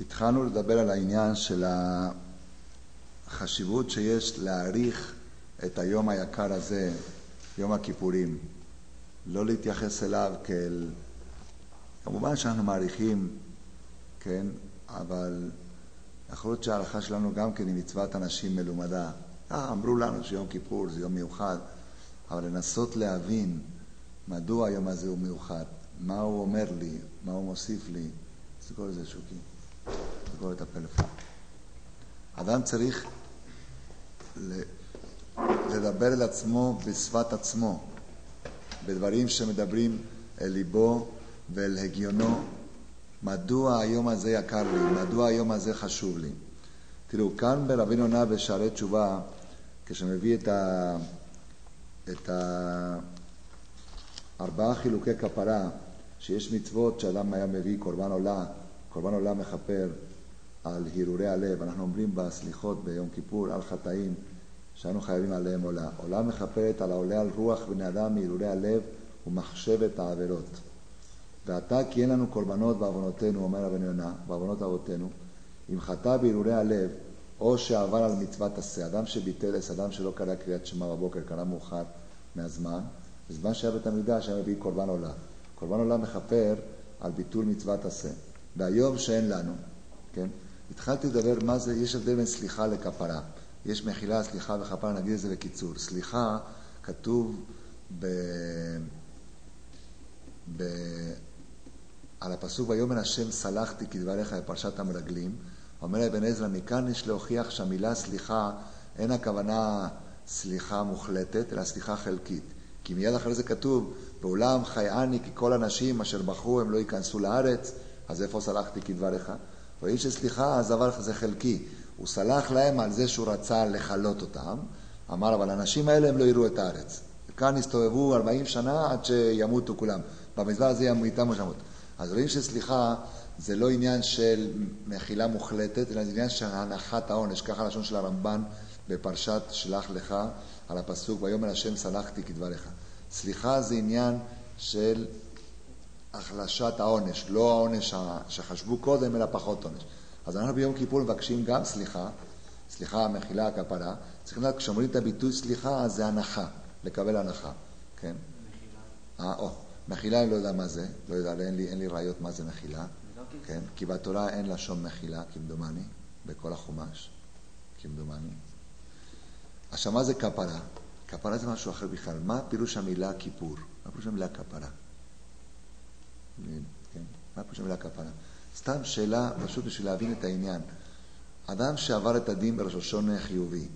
התחלנו לדבר על העניין של החשיבות שיש להעריך את היום היקר הזה, יום הכיפורים. לא להתייחס אליו כאל... כמובן שאנחנו מעריכים, כן, אבל יכול להיות שההערכה שלנו גם כן היא מצוות אנשים מלומדה. אה, אמרו לנו שיום כיפור זה יום מיוחד, אבל לנסות להבין מדוע היום הזה הוא מיוחד, מה הוא אומר לי, מה הוא מוסיף לי, סגור את זה שוקי, סגור את הפלאפון. אדם צריך לדבר אל עצמו בשפת עצמו, בדברים שמדברים אל ליבו ואל הגיונו, מדוע היום הזה יקר לי, מדוע היום הזה חשוב לי. תראו, כאן ברבי נונה בשערי תשובה, כשמביא את, ה... את הארבעה חילוקי כפרה, שיש מצוות שאדם היה מביא קורבן עולה, קורבן עולה מכפר על הרהורי הלב. אנחנו אומרים בסליחות ביום כיפור על חטאים שאנו חייבים עליהם עולה. עולה מכפרת על העולה על רוח בני אדם מהרהורי הלב ומחשבת העבירות. ועתה כי אין לנו קורבנות בעוונותינו, אומר רבנו יונה, בעוונות אבותינו, אם חטא בהרהורי הלב, או שעבר על מצוות עשה. אדם שביטל עש, אדם שלא קרא קריאת שמע בבוקר, קרא מאוחר מהזמן, בזמן שהיה בית המקדש היה מביא קורבן עולה. קורבן עולה מכפר על ביטול מצוות עשה. והיום שאין לנו, כן? התחלתי לדבר מה זה, יש הבדל בין סליחה לכפרה. יש מחילה, סליחה וכפרה, נגיד את זה בקיצור. סליחה, כתוב ב... ב... על הפסוק ויאמר השם סלחתי כדבריך בפרשת המרגלים. אומר אבן עזרא, מכאן יש להוכיח שהמילה סליחה אין הכוונה סליחה מוחלטת, אלא סליחה חלקית. כי מיד אחרי זה כתוב, בעולם חייאני כי כל הנשים אשר בחרו הם לא ייכנסו לארץ, אז איפה סלחתי כדבריך? רואים שסליחה, אז דבר זה חלקי. הוא סלח להם על זה שהוא רצה לכלות אותם, אמר, אבל האנשים האלה הם לא יראו את הארץ. כאן הסתובבו 40 שנה עד שימותו כולם. במזבח הזה ימותם ושמות. אז רואים שסליחה זה לא עניין של מחילה מוחלטת, אלא זה עניין של הנחת העונש, ככה הלשון של הרמב"ן בפרשת שלח לך, על הפסוק, ויאמר השם סלחתי כדבריך. סליחה זה עניין של החלשת העונש, לא העונש שחשבו קודם, אלא פחות עונש. אז אנחנו ביום כיפור מבקשים גם סליחה, סליחה, מחילה, כפרה. צריכים לדעת, כשאומרים את הביטוי סליחה, זה הנחה, לקבל הנחה, כן? מחילה. אה, או, מחילה אני לא יודע מה זה, לא יודע, אין לי, אין לי ראיות מה זה מחילה, כן? כי בתורה אין לשון מחילה, כמדומני, בכל החומש, כמדומני. עכשיו, מה זה כפרה? כפרה זה משהו אחר בכלל. מה פירוש המילה כיפור? מה פירוש המילה כפרה? כן? מה פירוש המילה כפרה? סתם שאלה, פשוט בשביל להבין את העניין. אדם שעבר את הדין בראש השונה חיובי,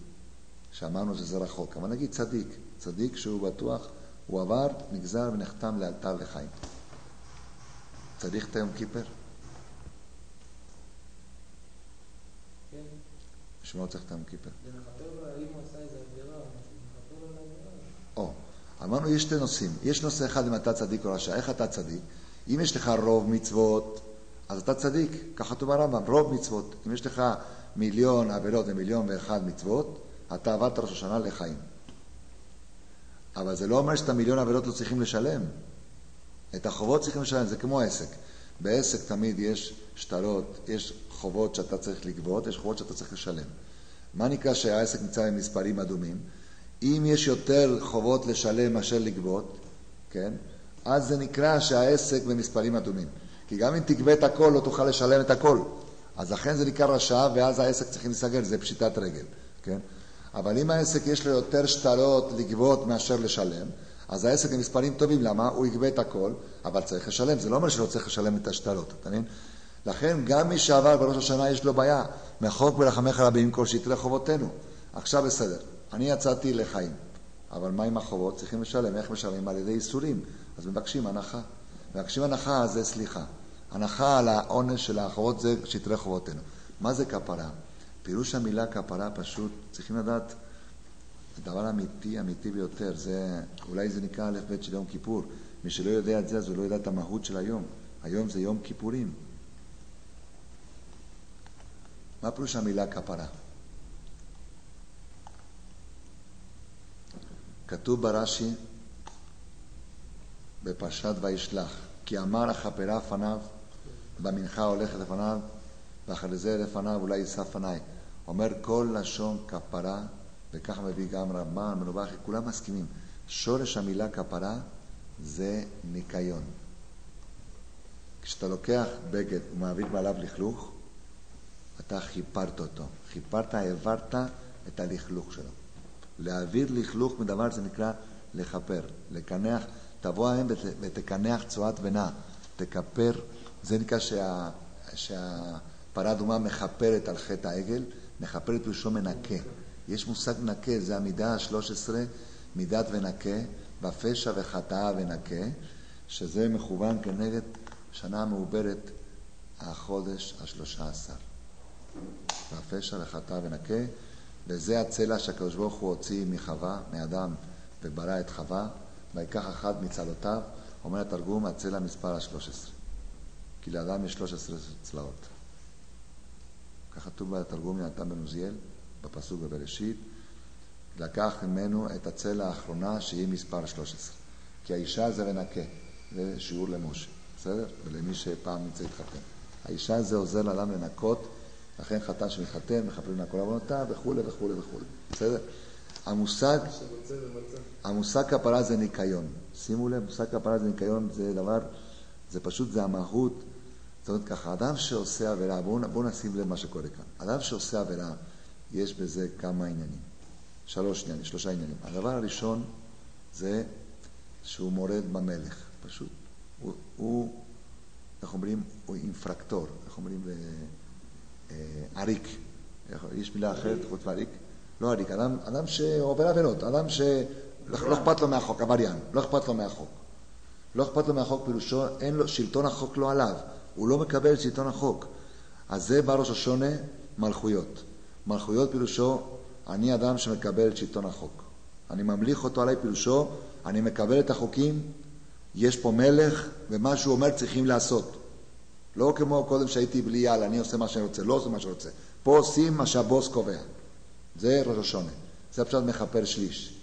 שאמרנו שזה רחוק, אבל נגיד צדיק, צדיק שהוא בטוח, הוא עבר, נגזר ונחתם לאלתר לחיים. צריך את היום כיפר? כן. בשביל מה הוא צריך את היום כיפר? זה מכפר לו, אם הוא עשה איזה עבירה, מכפר לו על העבירה. או, אמרנו יש שתי נושאים. יש נושא אחד אם אתה צדיק או רשע. איך אתה צדיק? אם יש לך רוב מצוות, אז אתה צדיק, ככה כתוב הרמב"ם, רוב מצוות. אם יש לך מיליון עבירות ומיליון ואחד מצוות, אתה עברת ראש השנה לחיים. אבל זה לא אומר שאת המיליון עבירות לא צריכים לשלם. את החובות צריכים לשלם, זה כמו עסק. בעסק תמיד יש שטרות, יש חובות שאתה צריך לגבות, יש חובות שאתה צריך לשלם. מה נקרא שהעסק נמצא במספרים אדומים? אם יש יותר חובות לשלם מאשר לגבות, כן? אז זה נקרא שהעסק במספרים אדומים. כי גם אם תגבה את הכל, לא תוכל לשלם את הכל. אז לכן זה נקרא רשע, ואז העסק צריך להיסגר, זה פשיטת רגל, כן? אבל אם העסק יש לו יותר שטרות לגבות מאשר לשלם, אז העסק במספרים טובים, למה? הוא יגבה את הכל, אבל צריך לשלם. זה לא אומר שלא צריך לשלם את השטרות, אתה מבין? לכן גם מי שעבר בראש השנה יש לו בעיה. מחוק ברחמך רבים כל שיתרי חובותינו. עכשיו בסדר, אני יצאתי לחיים, אבל מה עם החובות? צריכים לשלם. איך משלמים? על ידי איסורים. אז מבקשים הנחה. מבקשים הנחה זה סליחה. הנחה על העונש של החובות זה שטרי חובותינו. מה זה כפרה? פירוש המילה כפרה פשוט, צריכים לדעת, זה דבר אמיתי, אמיתי ביותר. זה, אולי זה נקרא א' ב' של יום כיפור. מי שלא יודע את זה, אז הוא לא יודע את המהות של היום. היום זה יום כיפורים. מה פירוש המילה כפרה? כתוב ברש"י, בפרשת וישלח, כי אמר הכפרה פניו, במנחה הולכת לפניו, ואחרי זה לפניו אולי יישא פניי. אומר כל לשון כפרה, וככה מביא גם רמב"ן, מנובחי, כולם מסכימים. שורש המילה כפרה זה ניקיון. כשאתה לוקח בגד ומעביד בעליו לכלוך, אתה חיפרת אותו. חיפרת, העברת את הלכלוך שלו. להעביר לכלוך מדבר זה נקרא לכפר, לקנח. תבוא ההם ותקנח צואת בנה, תכפר, זה נקרא שה, שהפרה אדומה מכפרת על חטא העגל, מכפרת פירושו מנקה. יש מושג נקה, זה המידה ה-13, מידת ונקה, בפשע וחטאה ונקה, שזה מכוון כנגד שנה מעוברת החודש השלושה עשר. והפשע וחטא ונקה, וזה הצלע שהקדוש ברוך הוא הוציא מחווה, מאדם, וברא את חווה, ויקח אחת מצלותיו, אומר התרגום, הצלע מספר השלוש עשרה. כי לאדם יש שלוש עשרה צלעות. כך כתוב בתרגום יונתן בן עוזיאל, בפסוק בבראשית, לקח ממנו את הצלע האחרונה שהיא מספר שלוש עשרה. כי האישה זה ונקה, זה שיעור למשה, בסדר? ולמי שפעם נמצא להתחתן. האישה זה עוזר לאדם לנקות לכן חתן שמתחתן, מכפרים לה כל עוונותיו וכולי וכולי וכולי. בסדר? המושג, המושג כפרה זה ניקיון. שימו לב, מושג כפרה זה ניקיון, זה דבר, זה פשוט, זה המהות. זאת אומרת ככה, אדם שעושה עבירה, בואו בוא נשים לב מה שקורה כאן. אדם שעושה עבירה, יש בזה כמה עניינים. שלוש עניינים, שלושה עניינים. הדבר הראשון זה שהוא מורד במלך, פשוט. הוא, הוא איך אומרים, הוא אינפרקטור, איך אומרים, אה, עריק. יש מילה אחרת חוץ מעריק? לא עריק, אדם, אדם שעובר עבירות, אדם שלא אכפת לו מהחוק, עבריין, לא אכפת לו מהחוק. לא אכפת לו מהחוק פירושו, אין לו, שלטון החוק לא עליו, הוא לא מקבל את שלטון החוק. אז זה בא ראש השונה מלכויות. מלכויות פירושו, אני אדם שמקבל את שלטון החוק. אני ממליך אותו עליי פירושו, אני מקבל את החוקים, יש פה מלך, ומה שהוא אומר צריכים לעשות. לא כמו קודם שהייתי בלי יאללה, אני עושה מה שאני רוצה, לא עושה מה שאני רוצה. פה עושים מה שהבוס קובע. זה ראש השונה. זה פשוט מכפר שליש.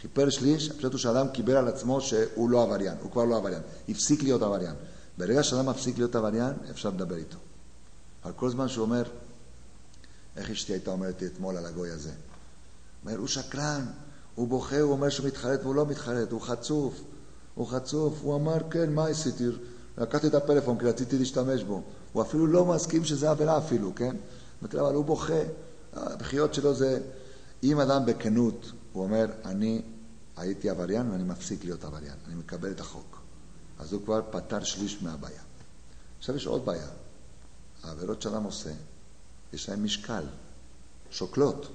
חיפר שליש, הפשוט הוא שאדם קיבל על עצמו שהוא לא עבריין, הוא כבר לא עבריין, הפסיק להיות עבריין. ברגע שאדם מפסיק להיות עבריין, אפשר לדבר איתו. אבל כל זמן שהוא אומר, איך אשתי הייתה אומרת לי אתמול על הגוי הזה? אומר, הוא שקרן, הוא בוכה, הוא אומר שהוא מתחרט והוא לא מתחרט, הוא חצוף, הוא חצוף, הוא אמר, כן, מה עשיתי? לקחתי את הפלאפון כי רציתי להשתמש בו. הוא אפילו לא מסכים שזה עבירה אפילו, כן? אמרתי אבל הוא בוכה. הבכיות שלו זה, אם אדם בכנות, הוא אומר, אני הייתי עבריין ואני מפסיק להיות עבריין, אני מקבל את החוק. אז הוא כבר פתר שליש מהבעיה. עכשיו יש עוד בעיה. העבירות שאדם עושה, יש להן משקל, שוקלות.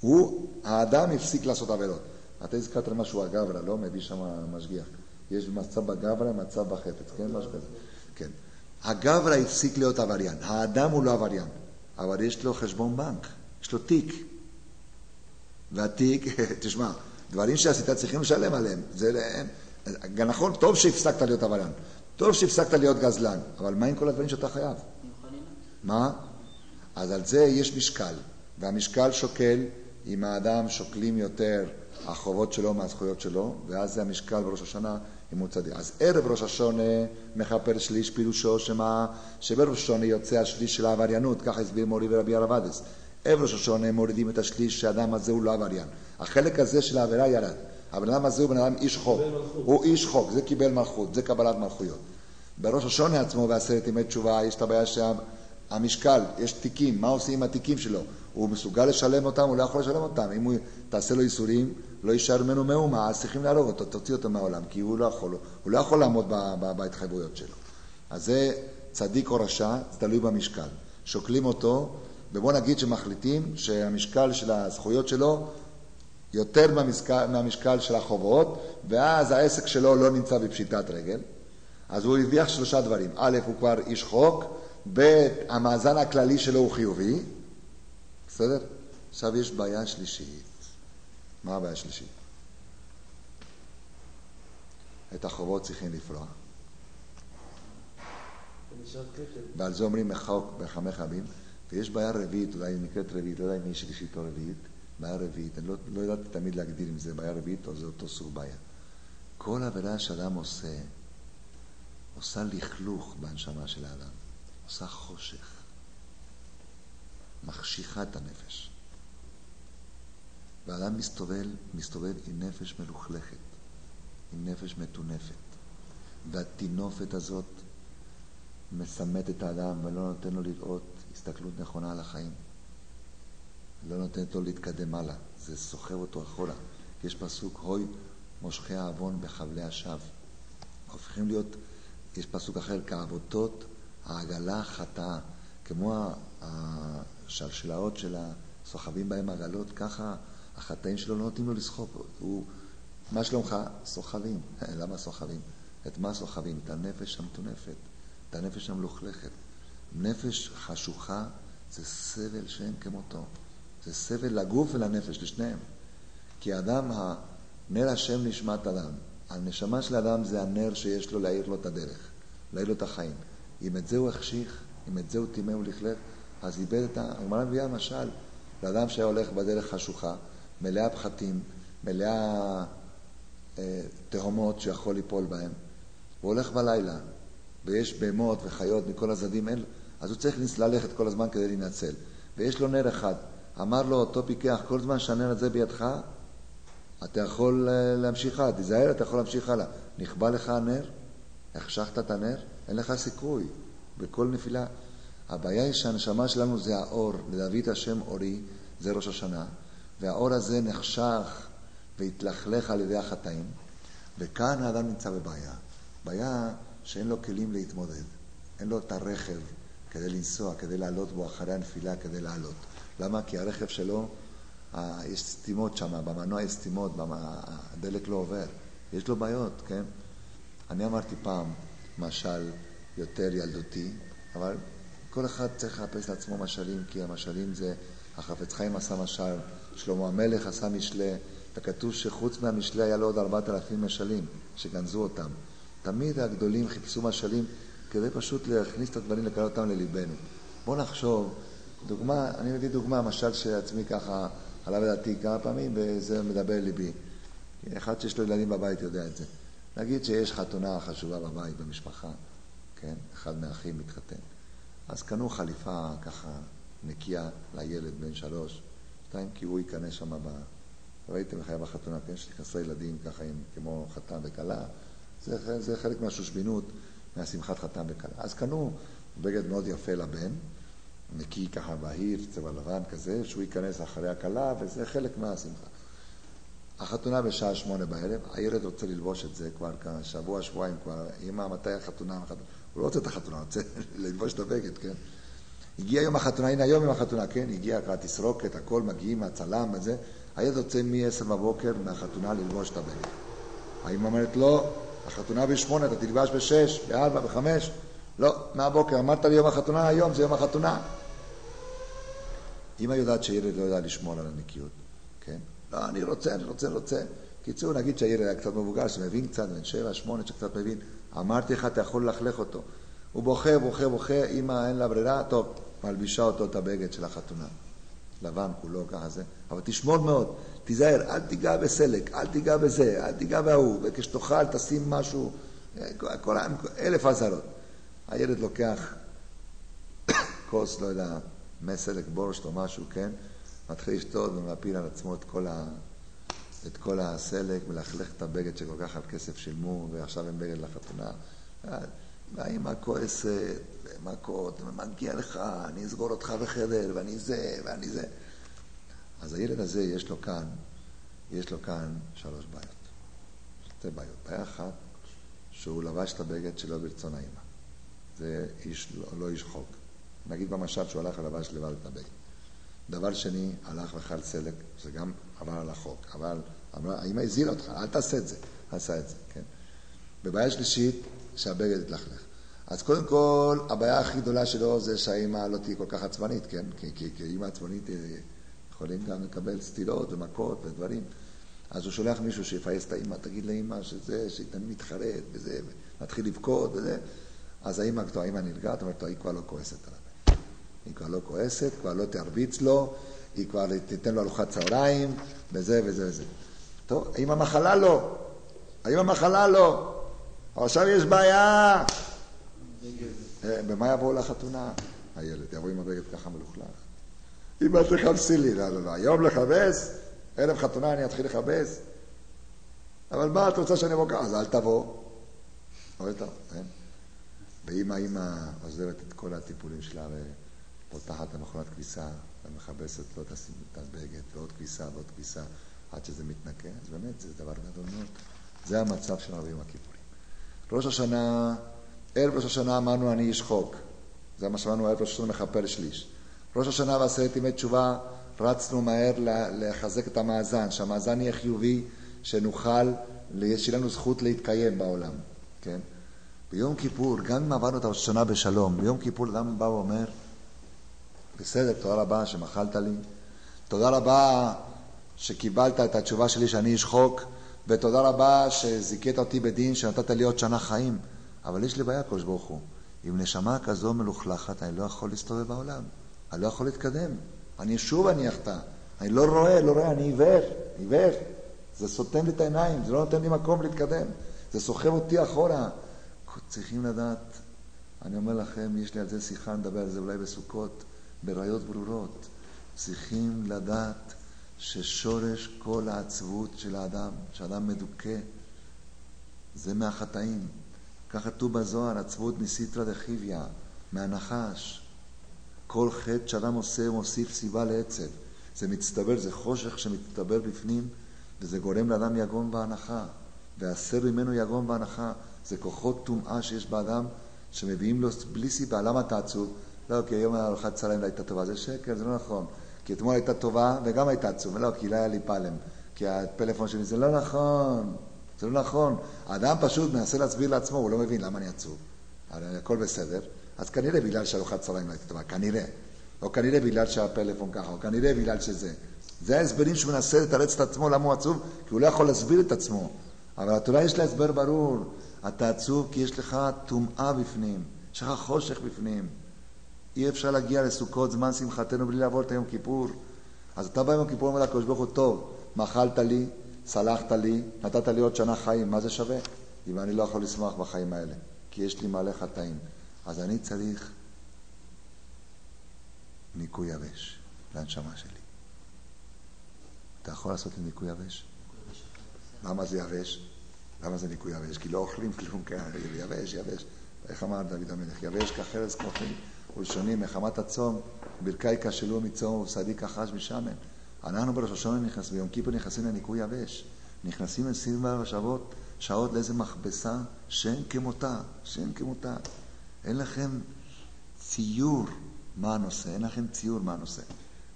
הוא, האדם הפסיק לעשות עבירות. אתה הזכרת משהו הגברא, לא? מביא שם משגיח. יש מצב בגברא, מצב בחפץ, כן? משהו כזה. כן. הגברא הפסיק להיות עבריין, האדם הוא לא עבריין, אבל יש לו חשבון בנק, יש לו תיק. והתיק, תשמע, דברים שעשית צריכים לשלם עליהם. זה גם נכון, טוב שהפסקת להיות עבריין, טוב שהפסקת להיות גזלן, אבל מה עם כל הדברים שאתה חייב? מה? אז על זה יש משקל, והמשקל שוקל, אם האדם שוקלים יותר החובות שלו מהזכויות שלו, ואז זה המשקל בראש השנה אם הוא צדיק. אז ערב ראש השונה מכפר שליש פירושו שמה, שבראש השונה יוצא השליש של העבריינות, ככה הסביר מורי ורבי הרבדס. ערב ראש השונה מורידים את השליש שהאדם הזה הוא לא עבריין. החלק הזה של העבירה ירד. הבן אדם הזה הוא בן אדם איש חוק. הוא איש חוק, זה קיבל מלכות, זה קבלת מלכויות. בראש השונה עצמו ועשרת ימי תשובה יש את הבעיה שהמשקל, יש תיקים, מה עושים עם התיקים שלו? הוא מסוגל לשלם אותם, הוא לא יכול לשלם אותם. אם הוא תעשה לו ייסורים, לא יישאר ממנו מאומה, אז צריכים להרוג אותו, תוציא אותו מהעולם, כי הוא לא יכול, הוא לא יכול לעמוד בהתחייבויות שלו. אז זה צדיק או רשע, זה תלוי במשקל. שוקלים אותו, ובוא נגיד שמחליטים שהמשקל של הזכויות שלו יותר מהמשקל, מהמשקל של החובות, ואז העסק שלו לא נמצא בפשיטת רגל. אז הוא הרוויח שלושה דברים. א', הוא כבר איש חוק, ב', המאזן הכללי שלו הוא חיובי, בסדר? עכשיו יש בעיה שלישית. מה הבעיה השלישית? את החובות צריכים לפרוע. ועל זה אומרים מחוק בחמך רבים. ויש בעיה רביעית, אולי נקראת רביעית, לא יודע אם היא שלישית או רביעית, בעיה רביעית, אני לא, לא ידעתי תמיד להגדיר אם זה בעיה רביעית או זה אותו סוג בעיה. כל עבירה שאדם עושה, עושה לכלוך בהנשמה של האדם, עושה חושך. מחשיכה את הנפש. ואדם מסתובב, מסתובב עם נפש מלוכלכת, עם נפש מטונפת. והטינופת הזאת מסמאת את האדם ולא נותן לו לראות הסתכלות נכונה על החיים. לא נותנת לו להתקדם הלאה, זה סוחב אותו אחורה. יש פסוק, הוי מושכי העוון בחבלי השווא. הופכים להיות, יש פסוק אחר, כעבותות העגלה חטאה. כמו השלשלאות של הסוחבים בהם עגלות, ככה החטאים שלו לא נותנים לו לסחוב. הוא, מה שלומך? סוחבים. למה סוחבים? את מה סוחבים? את הנפש המטונפת, את הנפש המלוכלכת. נפש חשוכה זה סבל שאין כמותו. זה סבל לגוף ולנפש, לשניהם. כי האדם, נר השם נשמת אדם. הנשמה של האדם זה הנר שיש לו להאיר לו את הדרך, להאיר לו את החיים. אם את זה הוא החשיך, אם את זה הוא טימא ולכלך, אז איבד את ה... הגמרא מביאה משל לאדם שהיה הולך בדרך חשוכה, מלאה פחתים, מלאה אה, תהומות שיכול ליפול בהם. הוא הולך בלילה, ויש בהמות וחיות מכל הצדדים, אין, אז הוא צריך ללכת כל הזמן כדי להינצל. ויש לו נר אחד. אמר לו אותו פיקח, כל זמן שהנר הזה בידך, אתה יכול אה, להמשיך הלאה, תיזהר, אתה יכול להמשיך הלאה. נכבה לך הנר, החשכת את הנר, אין לך סיכוי. בכל נפילה. הבעיה היא שהנשמה שלנו זה האור, לדוד השם אורי, זה ראש השנה, והאור הזה נחשך והתלכלך על ידי החטאים, וכאן האדם נמצא בבעיה. בעיה שאין לו כלים להתמודד, אין לו את הרכב כדי לנסוע, כדי לעלות בו אחרי הנפילה, כדי לעלות. למה? כי הרכב שלו, יש סתימות שם, במנוע יש סתימות, הדלק לא עובר. יש לו בעיות, כן? אני אמרתי פעם, משל, יותר ילדותי, אבל כל אחד צריך לחפש לעצמו משלים, כי המשלים זה, החפץ חיים עשה משל, שלמה המלך עשה משלה, וכתוב שחוץ מהמשלה היה לו עוד ארבעת אלפים משלים, שגנזו אותם. תמיד הגדולים חיפשו משלים כדי פשוט להכניס את הדברים, לקרוא אותם לליבנו. בואו נחשוב, דוגמה, אני מביא דוגמה, משל שעצמי ככה עלה בדעתי כמה פעמים, וזה מדבר לליבי. אחד שיש לו ילדים בבית יודע את זה. נגיד שיש חתונה חשובה בבית, במשפחה, כן? אחד מהאחים מתחתן. אז קנו חליפה ככה נקייה לילד בן שלוש, שתיים, כי הוא ייכנס שם ב... ראיתם איך היה בחתונה, כן? שנכנסו ילדים ככה עם, כמו חתן וכלה. זה, זה חלק מהשושבינות, מהשמחת חתן וכלה. אז קנו בגד מאוד יפה לבן, נקי ככה בהיר, צבע לבן כזה, שהוא ייכנס אחרי הכלה, וזה חלק מהשמחה. החתונה בשעה שמונה בערב, הילד רוצה ללבוש את זה כבר שבוע, שבועיים כבר, אמא, מתי החתונה? הוא לא רוצה את החתונה, הוא רוצה ללבוש את הבגד, כן? הגיע יום החתונה, הנה היום יום החתונה, כן? הגיע כבר תסרוקת, הכל, מגיעים, הצלם וזה. הילד רוצה מ-10 בבוקר מהחתונה ללבוש את הבגד. האמא אומרת, לא, החתונה ב-8, אתה תלבש ב-6, ב-4, ב-5. לא, מהבוקר, אמרת לי יום החתונה, היום זה יום החתונה. אמא יודעת שילד לא יודע לשמור על הנקיות, כן? לא, אני רוצה, אני רוצה, רוצה. קיצור, נגיד שהילד היה קצת מבוגר, שמבין קצת, בן שבע, שמונה, שקצת מבין. אמרתי לך, אתה יכול ללכלך אותו. הוא בוכה, בוכה, בוכה, אמא אין לה ברירה, טוב, מלבישה אותו את הבגד של החתונה. לבן כולו, ככה זה. אבל תשמור מאוד, תיזהר, אל תיגע בסלק, אל תיגע בזה, אל תיגע בהוא, וכשתאכל תשים משהו, כל, אלף אזהרות. הילד לוקח כוס, לא יודע, מסלק בורשט או משהו, כן? מתחיל לשתות ומפיל על עצמו את כל, ה... את כל הסלק, מלכלך את הבגד שכל כך הרבה כסף שילמו, ועכשיו אין בגד לחתונה. והאימא כועסת, מכות, מגיע לך, אני אסגור אותך בחדר, ואני זה, ואני זה. אז הילד הזה, יש לו כאן, יש לו כאן שלוש בעיות. שתי בעיות. בעיה אחת, שהוא לבש את הבגד שלו ברצון האימא. זה איש, לא, לא איש חוק. נגיד במשל שהוא הלך ולבש לבד את הבגד. דבר שני, הלך ואכל סלק, זה גם עבר על החוק, אבל האמא הזהירה אותך, אל תעשה את זה, עשה את זה, כן? בבעיה שלישית, שהבגד יתלכלך. אז קודם כל, הבעיה הכי גדולה שלו זה שהאימא לא תהיה כל כך עצבנית, כן? כי, כי, כי אימא עצבנית אה, יכולים גם לקבל סטילות ומכות ודברים. אז הוא שולח מישהו שיפייס את האימא, תגיד לאימא שזה, שהיא תמיד מתחרט וזה, ומתחיל לבכות וזה. אז האימא, האימא נרגעת, אומרת לו, היא כבר לא כועסת עליו. היא כבר לא כועסת, כבר לא תרביץ לו, היא כבר תיתן לו ארוחת צהריים, וזה וזה וזה. טוב, האם המחלה לא? האם המחלה לא? עכשיו יש בעיה. במה יבואו לחתונה? הילד יבוא עם הבגד ככה מלוכלך. אם את תכבסי לי, לא, לא, לא, היום לכבס, ערב חתונה אני אתחיל לכבס, אבל מה את רוצה שאני אבוא ככה? אז אל תבוא. רואה טוב, כן? עוזרת את כל הטיפולים שלה ופותחת את המכונת כביסה ומכבסת לו את הבגד ועוד כביסה ועוד כביסה עד שזה מתנקה, אז באמת זה דבר גדול מאוד. זה המצב של הרבה יום הכיפורים. ראש השנה, ערב ראש השנה אמרנו אני איש חוק. זה מה שאמרנו ערב ראש השנה מכפר שליש. ראש השנה ועשרת ימי תשובה רצנו מהר לחזק את המאזן, שהמאזן יהיה חיובי, שנוכל, שיהיה לנו זכות להתקיים בעולם, כן? ביום כיפור, גם אם עברנו את ראש השנה בשלום, ביום כיפור אדם בא ואומר, בסדר, תודה רבה שמחלת לי, תודה רבה שקיבלת את התשובה שלי שאני איש חוק, ותודה רבה שזיכית אותי בדין, שנתת לי עוד שנה חיים. אבל יש לי בעיה, קדוש ברוך הוא. עם נשמה כזו מלוכלכת, אני לא יכול להסתובב בעולם. אני לא יכול להתקדם. אני שוב אניח את אני לא רואה, לא רואה, אני עיוור, עיוור. זה סותם לי את העיניים, זה לא נותן לי מקום להתקדם. זה סוחב אותי אחורה. צריכים לדעת, אני אומר לכם, יש לי על זה שיחה, נדבר על זה אולי בסוכות, בראיות ברורות. צריכים לדעת ששורש כל העצבות של האדם, שאדם מדוכא, זה מהחטאים. כך כתוב בזוהר, עצבות מסיתרא דחיביא, מהנחש. כל חטא שאדם עושה מוסיף סיבה לעצב. זה מצטבר, זה חושך שמצטבר בפנים, וזה גורם לאדם יגון בהנחה. והסר ממנו יגון בהנחה. זה כוחות טומאה שיש באדם, שמביאים לו בלי סיבה. למה אתה עצוב? לא, כי היום ארוחת צהריים לא הייתה טובה. זה שקר, זה לא נכון. כי אתמול הייתה טובה וגם הייתה עצובה. לא, כי לא היה לי פלם. כי הפלאפון שלי, זה לא נכון. זה לא נכון. האדם פשוט מנסה להסביר לעצמו, הוא לא מבין למה אני עצוב. הכל בסדר. אז כנראה בגלל שארוחת צהריים לא הייתה טובה. כנראה. או כנראה בגלל שהפלאפון ככה, או כנראה בגלל שזה. זה ההסברים שהוא מנסה לתרץ את עצמו למה הוא עצוב, כי הוא לא יכול להסביר את עצמו. אבל התורה יש לה הסבר ברור. אתה עצוב כי יש לך טומאה בפנים, יש לך חושך בפנים. אי אפשר להגיע לסוכות זמן שמחתנו בלי לעבור את היום כיפור. אז אתה בא עם הכיפור ואומר לקדוש ברוך הוא, טוב, מחלת לי, סלחת לי, נתת לי עוד שנה חיים, מה זה שווה? אם אני לא יכול לשמוח בחיים האלה, כי יש לי מלא חטאים. אז אני צריך ניקוי יבש לנשמה שלי. אתה יכול לעשות לי ניקוי יבש? למה זה יבש? למה זה ניקוי יבש? כי לא אוכלים כלום, כן, יבש, יבש. איך אמר דוד המלך? יבש כחרס כוחי ולשוני מחמת הצום, ברכי כשלו מצום ושדי כחש משמן. אנחנו בראש השונה נכנסים, ביום כיפור נכנסים לניקוי יבש. נכנסים 24 שעות, שעות לאיזה מכבסה שאין כמותה, שאין כמותה. אין לכם ציור מה הנושא, אין לכם ציור מה הנושא.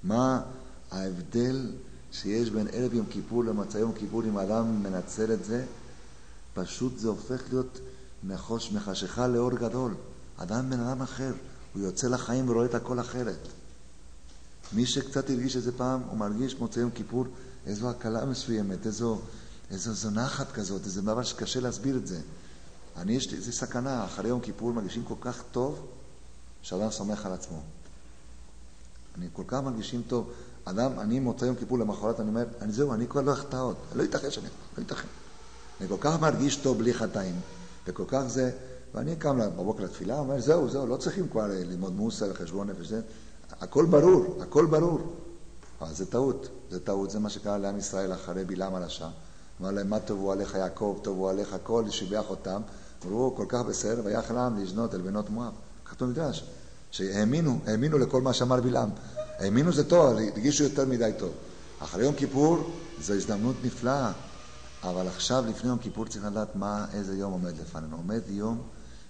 מה ההבדל שיש בין ערב יום כיפור למצע יום כיפור, אם האדם מנצל את זה, פשוט זה הופך להיות מחוש, מחשיכה לאור גדול. אדם בן אדם אחר, הוא יוצא לחיים ורואה את הכל אחרת. מי שקצת הרגיש את זה פעם, הוא מרגיש מוצא יום כיפור איזו הקלה מסוימת, איזו, איזו, איזו נחת כזאת, איזה דבר שקשה להסביר את זה. אני, יש לי, זה סכנה, אחרי יום כיפור מרגישים כל כך טוב, שאדם סומך על עצמו. אני כל כך מרגישים טוב. אדם, אני מוצא יום כיפור למחרת, אני אומר, אני זהו, אני כבר לא אחטא עוד. לא ייתכן שאני, לא ייתכן. אני כל כך מרגיש טוב בלי חטאים, וכל כך זה, ואני קם בבוקר לתפילה, אומר, זהו, זהו, לא צריכים כבר ללמוד מוסר וחשבון נפש, זה, הכל ברור, הכל ברור. אבל זה טעות, זה טעות, זה מה שקרה לעם ישראל אחרי בלעם הרשע. אמר להם, מה טובו עליך יעקב, טובו עליך כל, שיבח אותם. אמרו, כל כך בסדר, ויח לעם לשנות אל בנות מואב. כתוב מדרש, שהאמינו, האמינו לכל מה שאמר בלעם. האמינו זה טוב, הרגישו יותר מדי טוב. אחרי יום כיפור זו הזדמנות נפלאה, אבל עכשיו, לפני יום כיפור, צריך לדעת מה, איזה יום עומד לפנינו. עומד יום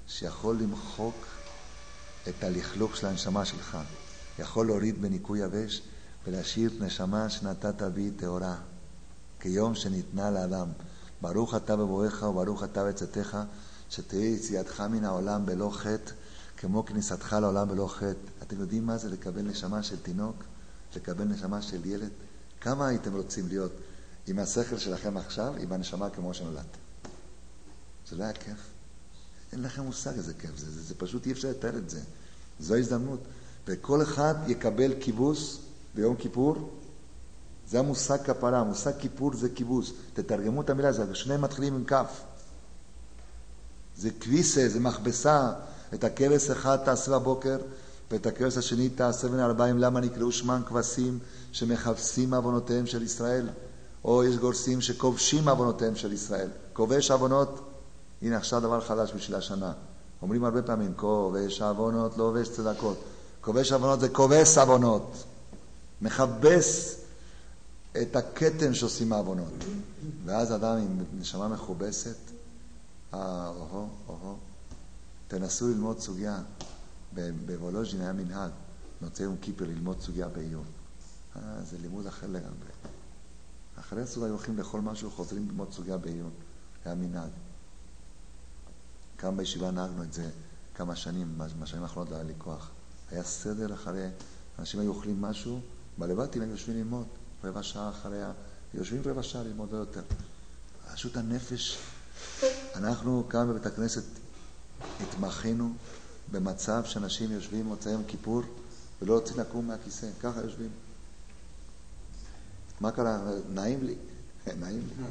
שיכול למחוק את הלכלוך של הנשמה שלך. יכול להוריד בניקוי יבש ולהשאיר נשמה שנתת בי טהורה, כיום שניתנה לאדם. ברוך אתה בבואך וברוך אתה בצאתך, שתהיה יציאתך מן העולם בלא חטא, כמו כניסתך לעולם בלא חטא. אתם יודעים מה זה לקבל נשמה של תינוק? לקבל נשמה של ילד? כמה הייתם רוצים להיות עם השכל שלכם עכשיו, עם הנשמה כמו שנולדתם? זה לא היה כיף? אין לכם מושג איזה כיף זה, זה, זה פשוט אי אפשר לתאר את זה. זו ההזדמנות. וכל אחד יקבל כיבוס ביום כיפור. זה המושג כפרה, המושג כיפור זה כיבוס. תתרגמו את המילה, הזאת, שניהם מתחילים עם כף. זה כביסה, זה מכבסה. את הכבש אחד תעשה בבוקר, ואת הכרס השני תעשה בין הארבעים, למה נקראו שמם כבשים שמחפשים עוונותיהם של ישראל? או יש גורסים שכובשים עוונותיהם של ישראל. כובש עוונות, הנה עכשיו דבר חדש בשביל השנה. אומרים הרבה פעמים, כובש עוונות, לובש צדקות. כובש עוונות זה כובש עוונות. מכבס את הכתם שעושים העוונות. ואז אדם עם נשמה מכובסת, אה, או-הו, או-הו. תנסו ללמוד סוגיה. בוולוז'ין היה מנהג, נוצר יום כיפר ללמוד סוגיה בעיון. אה, זה לימוד אחר לגמרי. אחרי הסעודה היו הולכים לאכול משהו, חוזרים ללמוד סוגיה בעיון. היה מנהג. כאן בישיבה נהגנו את זה כמה שנים, בשנים האחרונות לא היה לי כוח. היה סדר אחרי, אנשים היו אוכלים משהו, בלבטים הם יושבים ללמוד, רבע שעה אחריה, יושבים רבע שעה ללמוד, לא יותר. פשוט הנפש, אנחנו כאן בבית הכנסת התמחינו במצב שאנשים יושבים מוצאי יום כיפור ולא רוצים לקום מהכיסא, ככה יושבים. מה קרה? נעים לי, נעים לי.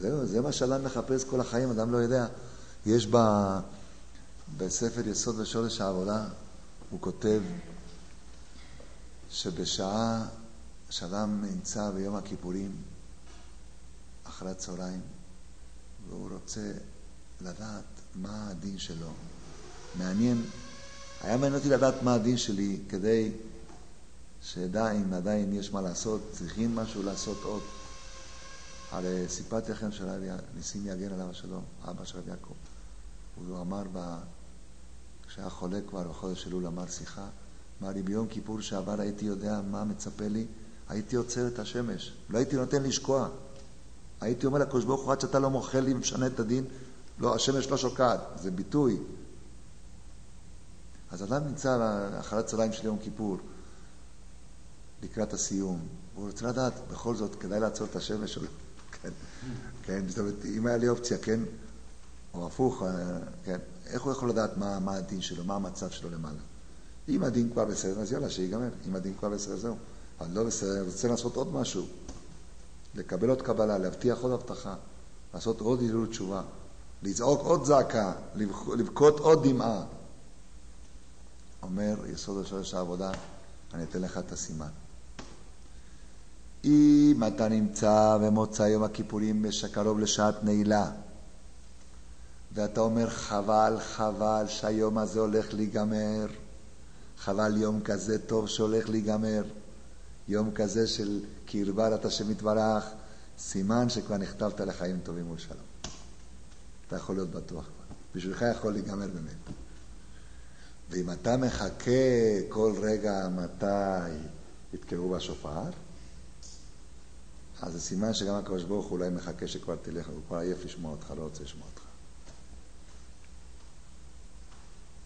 זהו, זה מה שאדם מחפש כל החיים, אדם לא יודע. יש ב... בספר יסוד ושורש העבודה, הוא כותב שבשעה שאדם נמצא ביום הכיפורים, אחרי הצהריים, והוא רוצה לדעת מה הדין שלו. מעניין, היה מעניין אותי לדעת מה הדין שלי כדי שאדע אם עדיין יש מה לעשות, צריכים משהו לעשות עוד. הרי סיפרתי לכם של ניסים יגן עליו השלום, אבא של רבי יעקב. הוא אמר, ב... כשהיה חולה כבר בחודש אלול, אמר שיחה, אמר לי, ביום כיפור שעבר הייתי יודע מה מצפה לי, הייתי עוצר את השמש, לא הייתי נותן לשקוע. הייתי אומר לקדוש ברוך הוא, עד שאתה לא מוחל לי ומשנה את הדין, לא, השמש לא שוקעת, זה ביטוי. אז אדם נמצא אחרי הצהריים של יום כיפור, לקראת הסיום, והוא רוצה לדעת, בכל זאת, כדאי לעצור את השמש או לא? כן, כן, זאת אומרת, אם היה לי אופציה, כן, או הפוך, אה, כן, איך הוא יכול לדעת מה, מה הדין שלו, מה המצב שלו למעלה? אם הדין כבר בסדר, אז יאללה, שיגמר. אם הדין כבר בסדר, זהו. אבל לא בסדר, רוצה לעשות עוד משהו. לקבל עוד קבלה, להבטיח עוד הבטחה, לעשות עוד הילול תשובה. לזעוק עוד זעקה, לבכות עוד דמעה. אומר יסוד השורש העבודה, אני אתן לך את הסימן. אם אתה נמצא במוצא יום הכיפורים קרוב לשעת נעילה, ואתה אומר חבל, חבל שהיום הזה הולך להיגמר, חבל יום כזה טוב שהולך להיגמר, יום כזה של קרבה לת השם יתברך, סימן שכבר נכתבת לחיים טובים ושלום. אתה יכול להיות בטוח כבר. בשבילך יכול להיגמר באמת. ואם אתה מחכה כל רגע מתי יתקעו בשופר, אז זה סימן שגם הוא אולי מחכה שכבר תלך, הוא כבר עייף לשמוע אותך, לא רוצה לשמוע אותך.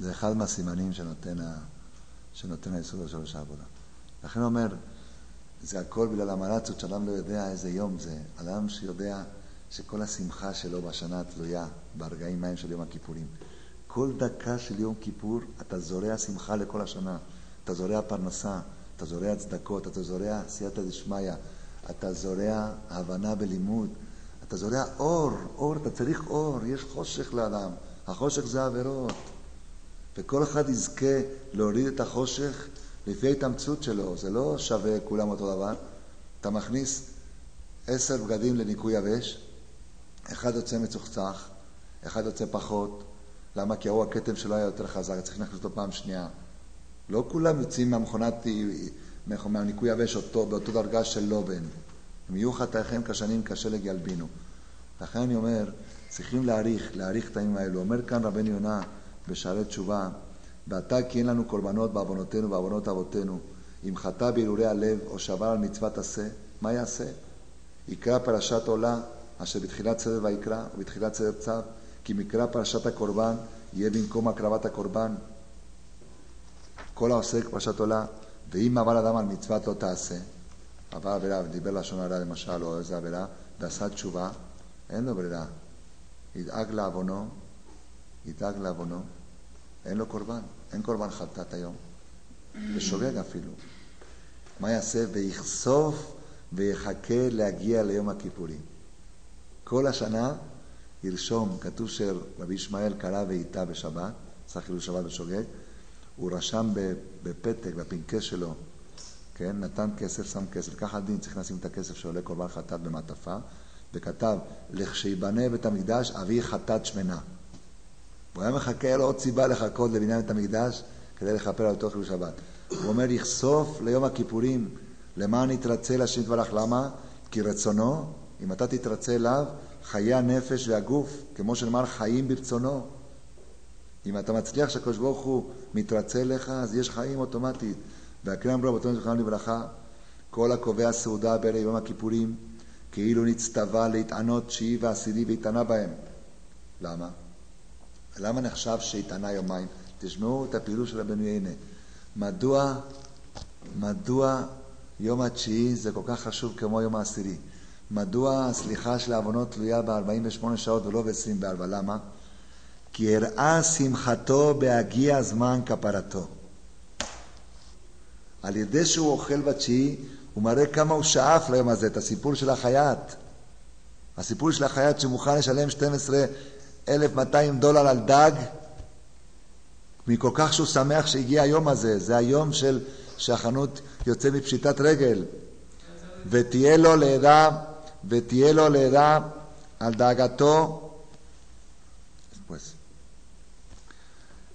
זה אחד מהסימנים שנותן, ה... שנותן היסוד של ראש העבודה. לכן אומר, זה הכל בגלל המלצות שאדם לא יודע איזה יום זה. אדם שיודע שכל השמחה שלו בשנה תלויה ברגעים ההם של יום הכיפורים. כל דקה של יום כיפור אתה זורע שמחה לכל השנה. אתה זורע פרנסה, אתה זורע צדקות, אתה זורע סייעתא דשמיא, אתה זורע הבנה בלימוד, אתה זורע אור, אור, אתה צריך אור, יש חושך לאדם, החושך זה עבירות. וכל אחד יזכה להוריד את החושך לפי ההתאמצות שלו, זה לא שווה כולם אותו דבר. אתה מכניס עשר בגדים לניקוי יבש, אחד יוצא מצוחצח, אחד יוצא פחות. למה? כי ההוא הכתם שלו היה יותר חזק, צריך להכניס אותו פעם שנייה. לא כולם יוצאים מהמכונת, מהניקוי יבש אותו, באותו דרגה של לובן. אם יהיו חטאיכם כשנים כשלג ילבינו. לכן אני אומר, צריכים להעריך, להעריך את הימים האלו. אומר כאן רבנו יונה בשערי תשובה, ועתה כי אין לנו קורבנות בעוונותינו ובעוונות אבותינו. אם חטא בהרהורי הלב או שבר על מצוות עשה, מה יעשה? יקרא פרשת עולה אשר בתחילת סבב ויקרא ובתחילת סבב צו, כי מקרא פרשת הקורבן יהיה במקום הקרבת הקורבן. כל העוסק פרשת עולה, ואם עבר אדם על מצוות לא תעשה, עבר עבירה ודיבר לשון הרע למשל, או איזה עבירה, ועשה תשובה, אין לו ברירה. ידאג לעוונו, ידאג לעוונו, אין לו קורבן, אין קורבן חטאת היום, ושוגג אפילו. מה יעשה? ויחשוף ויחכה להגיע ליום הכיפורים. כל השנה ירשום, כתוב שרבי ישמעאל קרא ואיתה בשבת, עשה חילול שבת בשוגג, הוא רשם בפתק, בפנקס שלו, כן, נתן כסף, שם כסף, ככה הדין, צריך לשים את הכסף שעולה קורבן חטאת במעטפה, וכתב, לכשייבנה בית המקדש, אביא חטאת שמנה. הוא היה מחכה, לו עוד סיבה לחכות לבניין בית המקדש, כדי לכפר על אותו שבת. הוא אומר, יחשוף ליום הכיפורים, למען יתרצה להשם יתברך. למה? כי רצונו, אם אתה תתרצה אליו, חיי הנפש והגוף, כמו שנאמר, חיים ברצונו. אם אתה מצליח שהקדוש ברוך הוא מתרצה לך, אז יש חיים אוטומטית. והקרם ברוך בתום זכרם לברכה, כל הקובע סעודה בערב יום הכיפורים, כאילו נצטווה להתענות תשיעי ועשירי והתענה בהם. למה? למה נחשב שהתענה יומיים? תשמעו את הפעילות של רבנו יינה. מדוע, מדוע יום התשיעי זה כל כך חשוב כמו יום העשירי? מדוע הסליחה של העוונות תלויה ב-48 שעות ולא ב-24? למה? כי הראה שמחתו בהגיע זמן כפרתו. על ידי שהוא אוכל בתשיעי, הוא מראה כמה הוא שאף ליום הזה, את הסיפור של החייט. הסיפור של החייט שמוכן לשלם 12,200 דולר על דג, מכל כך שהוא שמח שהגיע היום הזה, זה היום של, שהחנות יוצא מפשיטת רגל. ותהיה לו לעדה, ותהיה לו לעדה על דאגתו.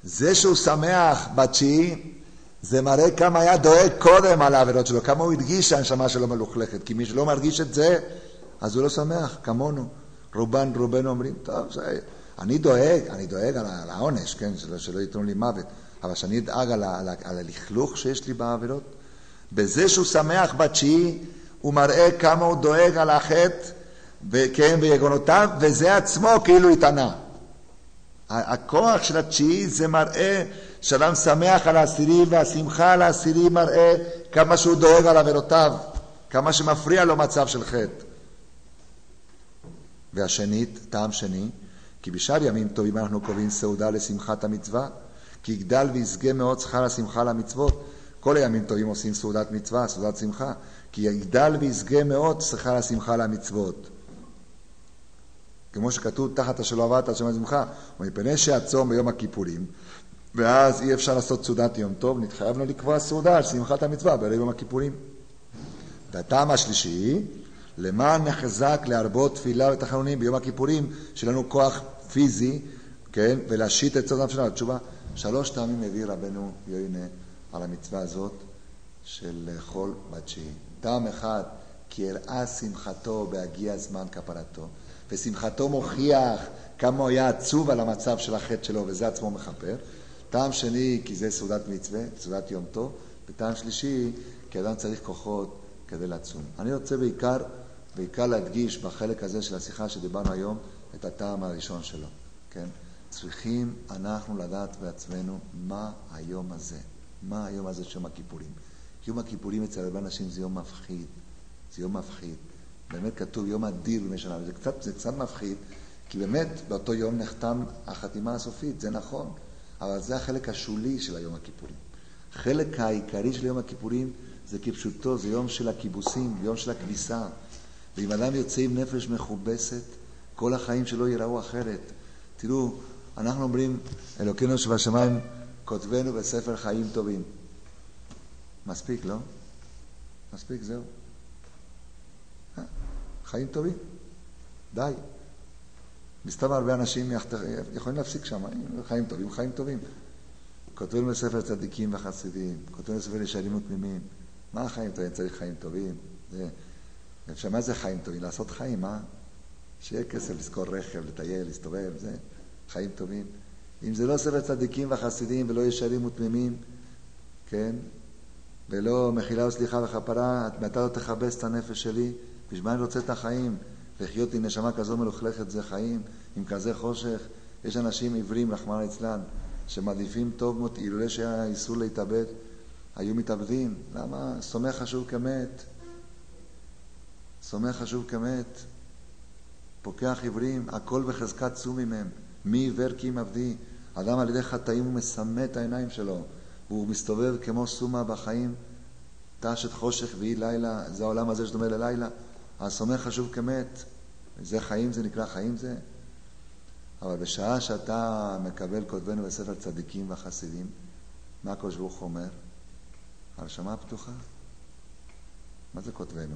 זה שהוא שמח בתשיעי, זה מראה כמה היה דואג קודם על העבירות שלו, כמה הוא הדגיש שהנשמה שלו מלוכלכת. כי מי שלא מרגיש את זה, אז הוא לא שמח, כמונו. רובן, רובנו אומרים, טוב, זה... אני דואג, אני דואג על, על העונש, כן, שלא, שלא ייתנו לי מוות, אבל שאני אדאג על, על, על הלכלוך שיש לי בעבירות. בזה שהוא שמח בתשיעי, הוא מראה כמה הוא דואג על החטא, כן, ויגונותיו, וזה עצמו כאילו התענה. הכוח של התשיעי זה מראה שאדם שמח על העשירי, והשמחה על העשירי מראה כמה שהוא דואג על עבירותיו, כמה שמפריע לו מצב של חטא. והשנית, טעם שני, כי בשאר ימים טובים אנחנו קובעים סעודה לשמחת המצווה, כי יגדל וישגה מאוד שכר השמחה למצוות. כל הימים טובים עושים סעודת מצווה, סעודת שמחה, כי יגדל וישגה מאוד שכר השמחה למצוות. כמו שכתוב תחת אשר לא עבדת השם עצמך, ומפני שהצום ביום הכיפורים, ואז אי אפשר לעשות סעודת יום טוב, נתחייבנו לקבוע סעודה על שמחת המצווה בערב יום הכיפורים. והטעם השלישי, למען נחזק להרבות תפילה ותחנונים ביום הכיפורים, שיהיה לנו כוח פיזי, כן, ולהשית את סוד שלנו. התשובה, שלוש טעמים הביא רבנו יוינה על המצווה הזאת של לאכול בתשיעי. טעם אחד, כי הראה שמחתו בהגיע זמן כפרתו, ושמחתו מוכיח כמה הוא היה עצוב על המצב של החטא שלו, וזה עצמו מכפר. טעם שני, כי זה סעודת מצווה, סעודת יום טוב, וטעם שלישי, כי אדם צריך כוחות כדי לצום. אני רוצה בעיקר, בעיקר להדגיש בחלק הזה של השיחה שדיברנו היום, את הטעם הראשון שלו, כן? צריכים אנחנו לדעת בעצמנו מה היום הזה, מה היום הזה של יום הכיפורים. יום הכיפורים אצל הרבה אנשים זה יום מפחיד, זה יום מפחיד. באמת כתוב יום אדיר בימי שנה, וזה קצת, זה קצת מפחיד, כי באמת באותו יום נחתם החתימה הסופית, זה נכון, אבל זה החלק השולי של היום הכיפורים. החלק העיקרי של יום הכיפורים זה כפשוטו, זה יום של הכיבוסים, יום של הכביסה. ואם אדם יוצא עם נפש מכובסת, כל החיים שלו ייראו אחרת. תראו, אנחנו אומרים, אלוקינו שבשמיים כותבנו בספר חיים טובים. מספיק, לא? מספיק, זהו. אה, חיים טובים. די. מסתבר הרבה אנשים יכולים להפסיק שם, חיים טובים, חיים טובים. כותבים בספר צדיקים וחסידים, כותבים בספר ישרים ותמימים. מה החיים טובים? צריך חיים טובים. זה... מה זה חיים טובים? לעשות חיים, מה? שיהיה כסף לשכור רכב, לטייל, להסתובב, זה חיים טובים. אם זה לא ספר צדיקים וחסידים ולא ישרים ותמימים, כן? ולא מחילה וסליחה וכפרה, מתי לא תכבס את הנפש שלי? בשביל מה אני רוצה את החיים? לחיות עם נשמה כזו מלוכלכת זה חיים, עם כזה חושך. יש אנשים עיוורים, רחמנא ליצלן, שמעדיפים טוב מאוד, אילולא שהיה איסור להתאבד, היו מתאבדים. למה? סומך חשוב כמת. סומך חשוב כמת. פוקח עיוורים, הכל בחזקת צום ממהם. מי עיוור כי אם עבדי? אדם על ידי חטאים הוא מסמא את העיניים שלו, והוא מסתובב כמו סומה בחיים, תשת חושך ויהי לילה, זה העולם הזה שדומה ללילה. הסומך חשוב כמת. זה חיים, זה נקרא חיים זה? אבל בשעה שאתה מקבל כותבנו בספר צדיקים והחסידים, מה הקדוש ברוך אומר? הרשמה פתוחה. מה זה כותבנו?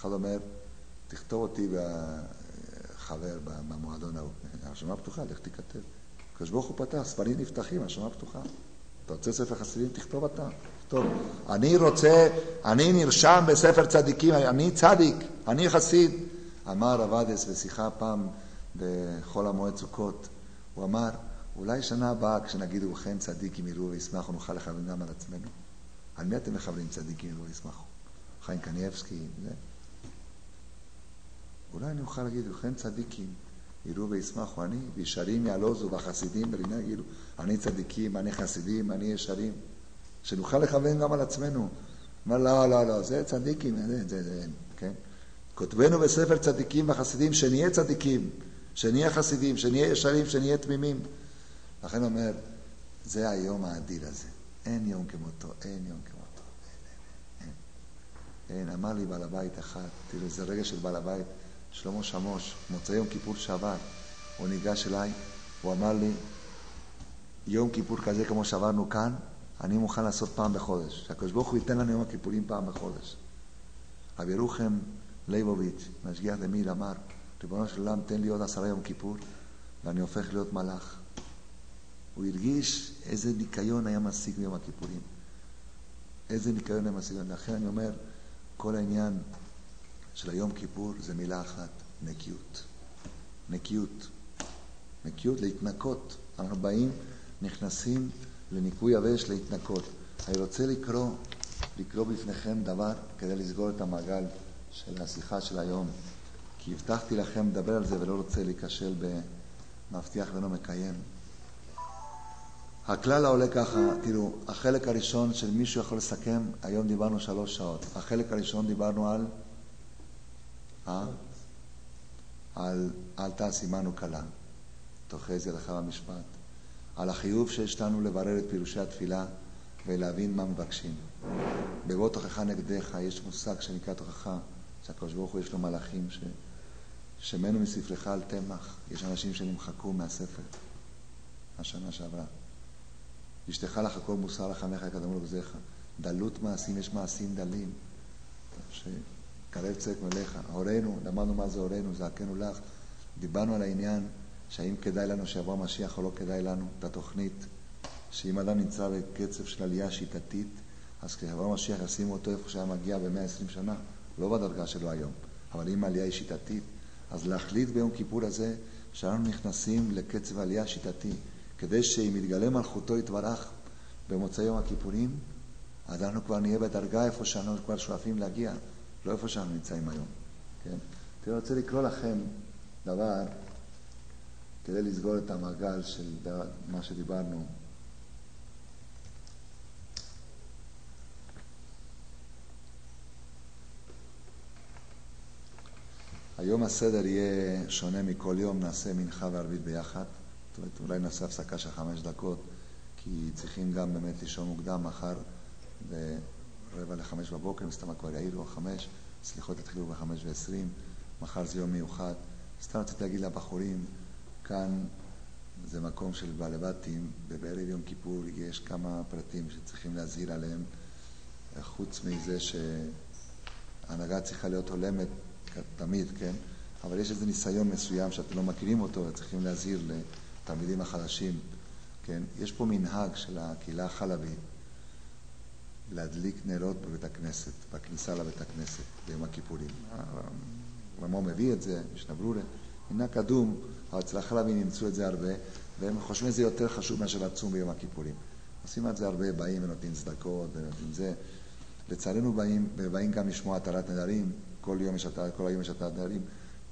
אחד אומר, תכתוב אותי חבר במועדון ההוא. הרשמה פתוחה, לך תיכתב. הקדוש ברוך הוא פתח, ספרים נפתחים, הרשמה פתוחה. אתה רוצה ספר חסידים, תכתוב אתה. טוב, אני רוצה, אני נרשם בספר צדיקים, אני צדיק, אני חסיד. אמר רב אדס בשיחה פעם בחול המועד סוכות, הוא אמר, אולי שנה הבאה כשנגיד ובכן צדיקים יראו וישמחו נוכל לכוון גם על עצמנו. על מי אתם מכוונים צדיקים יראו וישמחו? חיים קניאבסקי, זה? אולי אני אוכל להגיד, ובכן צדיקים יראו וישמחו אני, וישרים יעלוזו והחסידים ברינה יגידו, אני צדיקים, אני חסידים, אני ישרים. שנוכל לכוון גם על עצמנו. אמר, לא, לא, לא, זה צדיקים, זה, זה, זה, כן? כותבנו בספר צדיקים וחסידים, שנהיה צדיקים, שנהיה חסידים, שנהיה ישרים, שנהיה תמימים. לכן אומר, זה היום האדיר הזה. אין יום כמותו, אין יום כמותו. אין, אין, אין. אין, אמר לי בעל הבית אחד, תראו, זה רגע של בעל הבית, שלמה שמוש, מוצאי יום כיפור שעבר. הוא ניגש אליי, הוא אמר לי, יום כיפור כזה כמו שעברנו כאן, אני מוכן לעשות פעם בחודש. שהקדוש ברוך הוא ייתן לנו יום הכיפורים פעם בחודש. רבי רוחם ליבוביץ', משגיח דמיל, אמר, ריבונו של עולם, תן לי עוד עשרה יום כיפור, ואני הופך להיות מלאך. הוא הרגיש איזה ניקיון היה משיג ביום הכיפורים. איזה ניקיון היה משיג. לכן אני אומר, כל העניין של היום כיפור זה מילה אחת, נקיות. נקיות. נקיות להתנקות. אנחנו באים, נכנסים לניקוי יבש, להתנקות. אני רוצה לקרוא, לקרוא בפניכם דבר כדי לסגור את המעגל של השיחה של היום. כי הבטחתי לכם לדבר על זה ולא רוצה להיכשל במבטיח ולא מקיים. הכלל העולה ככה, תראו, החלק הראשון של מישהו יכול לסכם, היום דיברנו שלוש שעות. החלק הראשון דיברנו על... אה? על אל תעש עמנו קלה, תאחז ידך במשפט. על החיוב שיש לנו לברר את פירושי התפילה ולהבין מה מבקשים. בבוא תוכחה נגדך יש מושג שנקרא תוכחה, שהקדוש ברוך הוא יש לו מלאכים ש... שמנו מספרך על תמח. יש אנשים שנמחקו מהספר השנה שעברה. אשתך לך הכל מוסר לחמך יקדמו לבזיך. דלות מעשים, יש מעשים דלים. שקרב צדק מלך. הורינו, למדנו מה זה הורינו, זעקנו לך. דיברנו על העניין שהאם כדאי לנו שיבוא המשיח או לא כדאי לנו, את התוכנית, שאם אדם נמצא בקצב של עלייה שיטתית, אז כשיבוא המשיח ישימו אותו איפה שהיה מגיע ב-120 שנה, לא בדרגה שלו היום, אבל אם העלייה היא שיטתית, אז להחליט ביום כיפור הזה שאנחנו נכנסים לקצב עלייה שיטתי, כדי שאם יתגלה מלכותו יתברך במוצאי יום הכיפורים, אז אנחנו כבר נהיה בדרגה איפה שאנחנו כבר שואפים להגיע, לא איפה שאנחנו נמצאים היום. כן? אני רוצה לקרוא לכם דבר כדי לסגור את המעגל של מה שדיברנו. היום הסדר יהיה שונה מכל יום, נעשה מנחה וערבית ביחד. זאת אומרת, אולי נעשה הפסקה של חמש דקות, כי צריכים גם באמת לישון מוקדם מחר ברבע לחמש בבוקר, מסתמה כבר יעירו חמש, סליחות יתחילו בחמש ועשרים, מחר זה יום מיוחד. סתם רציתי להגיד לבחורים, כאן זה מקום של בעלי בתים, ובערב יום כיפור יש כמה פרטים שצריכים להזהיר עליהם, חוץ מזה שההנהגה צריכה להיות הולמת תמיד, כן? אבל יש איזה ניסיון מסוים שאתם לא מכירים אותו וצריכים להזהיר לתלמידים החדשים, כן? יש פה מנהג של הקהילה החלבית להדליק נרות בבית הכנסת, בכניסה לבית הכנסת ביום הכיפורים. רמו מביא את זה, משנה ברורה, מנהג קדום, אצל החלבים אימצו את זה הרבה, והם חושבים שזה יותר חשוב מאשר לצום ביום הכיפורים. עושים את זה הרבה, באים ונותנים צדקות ונותנים זה. לצערנו באים, ובאים גם לשמוע התרת נדרים, כל יום יש כל היום יש התרת נדרים,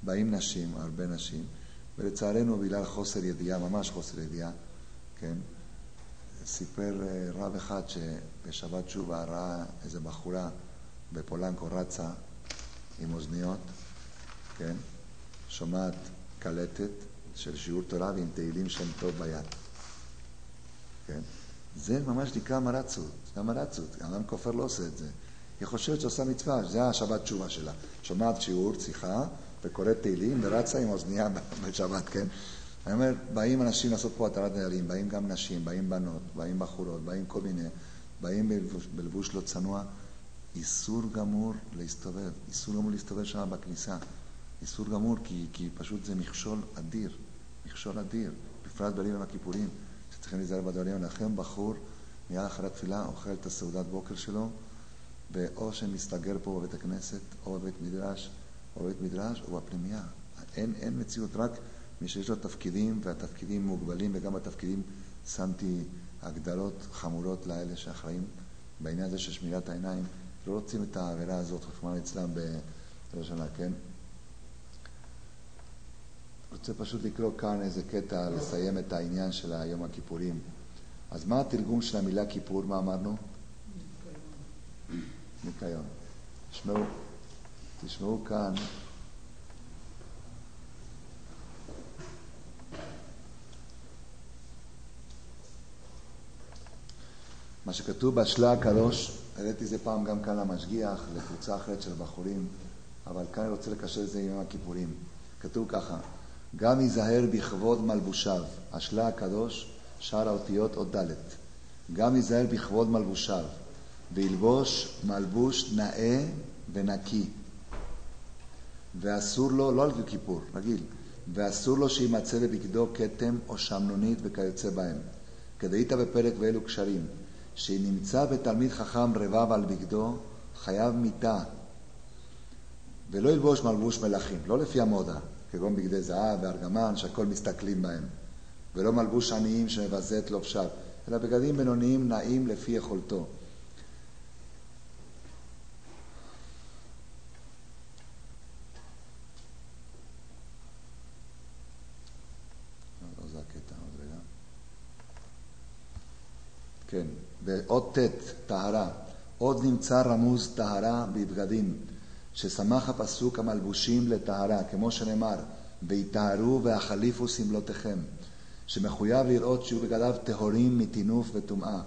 באים נשים, הרבה נשים, ולצערנו בגלל חוסר ידיעה, ממש חוסר ידיעה, כן, סיפר אה, רב אחד שבשבת תשובה ראה איזה בחורה בפולנקו רצה עם אוזניות, כן, שומעת קלטת של שיעור תורה ועם תהילים שם טוב ביד. כן? זה ממש נקרא מרצות, זה המרצות, אדם כופר לא עושה את זה. היא חושבת שעושה מצווה, זה השבת תשובה שלה. שומעת שיעור, שיחה, וקוראת תהילים ורצה עם אוזנייה בשבת, כן? אני אומר, באים אנשים לעשות פה התרת נהלים, באים גם נשים, באים בנות, באים בחורות, באים כל מיני, באים בלבוש, בלבוש לא צנוע, איסור גמור להסתובב, איסור גמור להסתובב שם בכניסה. איסור גמור, כי, כי פשוט זה מכשול אדיר, מכשול אדיר, בפרט בימים יום הכיפורים, שצריכים להיזהר בדברים. לכן בחור מיד אחרי התפילה אוכל את הסעודת בוקר שלו, ואו שמסתגר פה בבית הכנסת, או בבית מדרש, או בבית מדרש, או בפנימייה. אין, אין מציאות, רק מי שיש לו תפקידים, והתפקידים מוגבלים, וגם בתפקידים שמתי הגדרות חמורות לאלה שאחראים בעניין הזה של שמירת העיניים. לא רוצים את העבירה הזאת, רחמנא ליצלן, בראש השנה, כן? רוצה פשוט לקרוא כאן איזה קטע, לסיים את העניין של היום הכיפורים. אז מה התרגום של המילה כיפור, מה אמרנו? ניקיון. תשמעו, תשמעו כאן. מה שכתוב בשלה הקדוש, העליתי זה פעם גם כאן למשגיח, לקבוצה אחרת של בחורים, אבל כאן אני רוצה לקשר את זה עם יום הכיפורים. כתוב ככה, גם ייזהר בכבוד מלבושיו, השלה הקדוש, שאר האותיות עוד ד', גם ייזהר בכבוד מלבושיו, וילבוש מלבוש נאה ונקי. ואסור לו, לא על כיפור, רגיל, ואסור לו שימצא בבגדו כתם או שמנונית וכיוצא בהם. כדאית בפרק ואלו קשרים, שאם נמצא בתלמיד חכם רבב על בגדו, חייב מיתה, ולא ילבוש מלבוש מלכים, לא לפי המודה, כגון בגדי זהב וארגמן, שהכל מסתכלים בהם, ולא מלבוש עניים שמבזה את לובשיו, אלא בגדים בינוניים נעים לפי יכולתו. כן, באות ט', טהרה. עוד נמצא רמוז טהרה בבגדים, ששמח הפסוק המלבושים לטהרה, כמו שנאמר, ויטהרו והחליפו שמלותיכם, שמחויב לראות שיהיו בגדיו טהורים מטינוף וטומאה,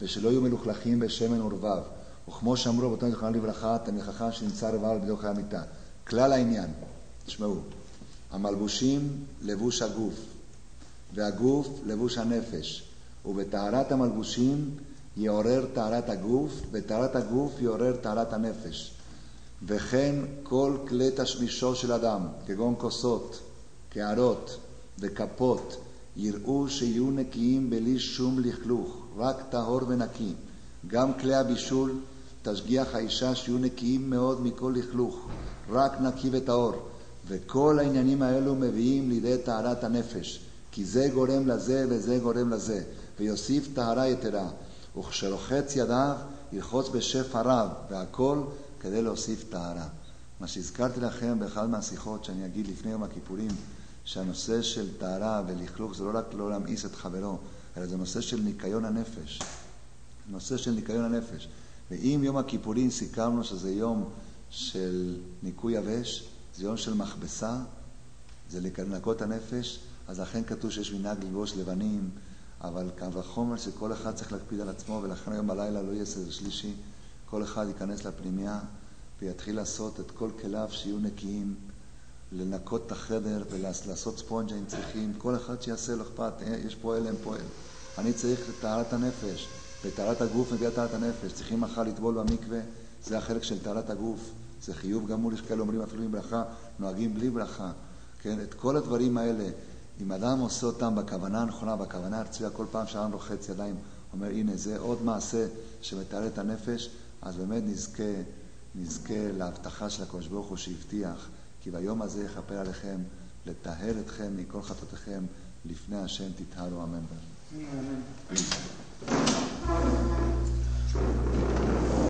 ושלא יהיו מלוכלכים בשמן ורבב, וכמו שאמרו רבותינו זכרם לברכה, תלמיד שנמצא רבב בדיוק המיטה. כלל העניין, תשמעו, המלבושים לבוש הגוף, והגוף לבוש הנפש, ובטהרת המלבושים יעורר טהרת הגוף, וטהרת הגוף יעורר טהרת הנפש. וכן כל כלי תשמישו של אדם, כגון כוסות, קערות וכפות, יראו שיהיו נקיים בלי שום לכלוך, רק טהור ונקי. גם כלי הבישול, תשגיח האישה שיהיו נקיים מאוד מכל לכלוך, רק נקי וטהור. וכל העניינים האלו מביאים לידי טהרת הנפש, כי זה גורם לזה וזה גורם לזה, ויוסיף טהרה יתרה. וכשרוחץ ידיו, ילחוץ בשפע רב, והכל כדי להוסיף טהרה. מה שהזכרתי לכם באחד מהשיחות שאני אגיד לפני יום הכיפורים, שהנושא של טהרה ולכלוך זה לא רק לא להמאיס את חברו, אלא זה נושא של ניקיון הנפש. נושא של ניקיון הנפש. ואם יום הכיפורים סיכמנו שזה יום של ניקוי יבש, זה יום של מכבסה, זה לנקות הנפש, אז אכן כתוב שיש מנהג ללבוש לבנים, אבל קל וחומר שכל אחד צריך להקפיד על עצמו, ולכן היום בלילה לא יהיה סדר שלישי. כל אחד ייכנס לפנימייה ויתחיל לעשות את כל כליו שיהיו נקיים, לנקות את החדר ולעשות ספונג'ה אם צריכים. כל אחד שיעשה, לא אכפת, אה, יש פה הלם, פה הלם. אני צריך את טהרת הנפש, וטהרת הגוף מביאה טהרת הנפש. צריכים מחר לטבול במקווה, זה החלק של טהרת הגוף. זה חיוב גמור, יש כאלה אומרים אפילו עם ברכה, נוהגים בלי ברכה. כן, את כל הדברים האלה, אם אדם עושה אותם בכוונה הנכונה, בכוונה הרצויה, כל פעם שאדם לוחץ ידיים, אומר, הנה, זה עוד מעשה שמתעלה את הנפש, אז באמת נזכה, נזכה להבטחה של הקדוש ברוך הוא שהבטיח, כי ביום הזה יכפר עליכם לטהר אתכם מכל חטאותיכם, לפני השם תטהרו, אמן. אמן.